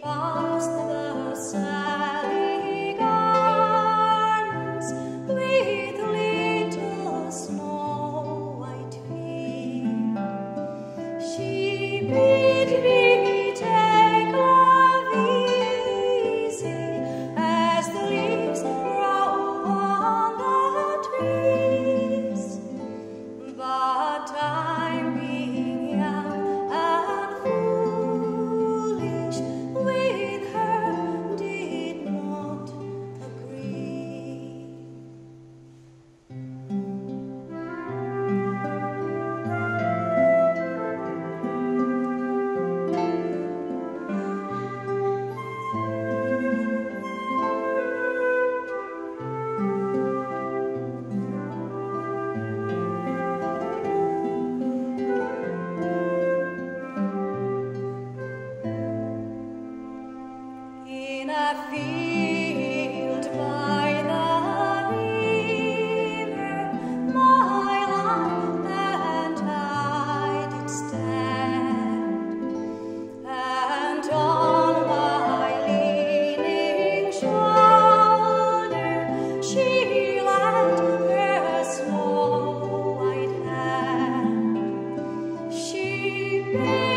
fall. day.